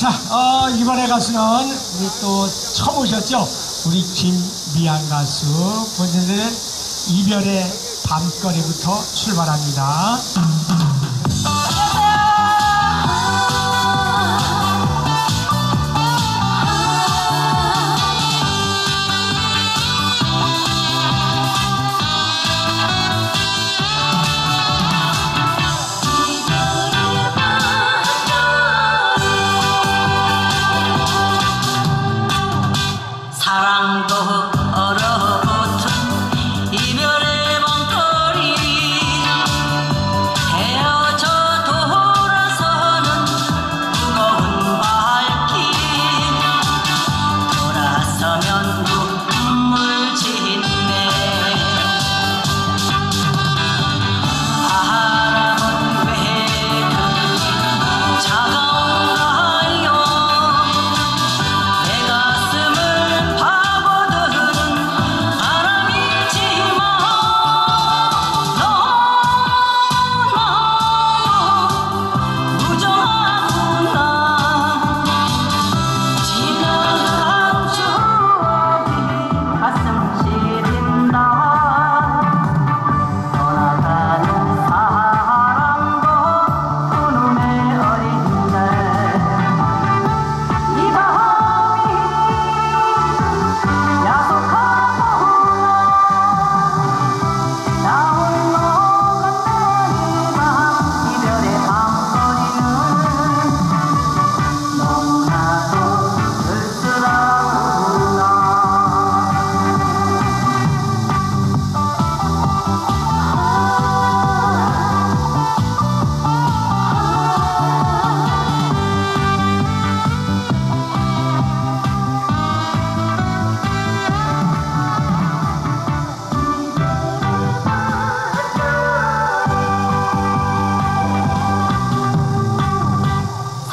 자, 어, 이번에 가수는 우리 또 처음 오셨죠? 우리 김미안 가수. 본인은 이별의 밤거리부터 출발합니다.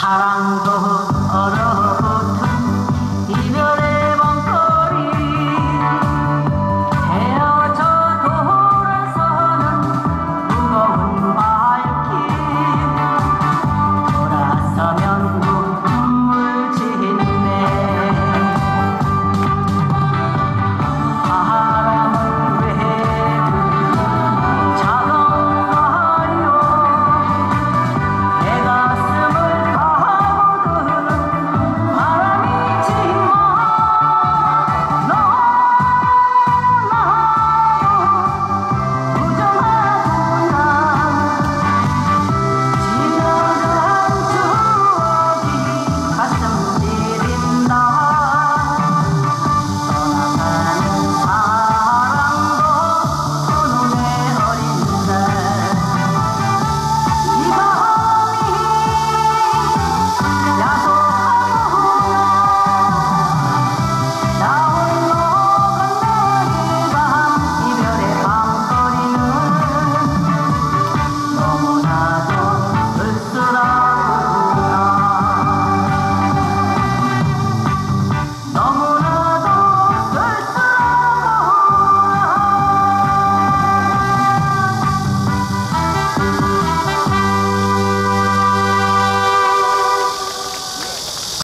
Arang Boho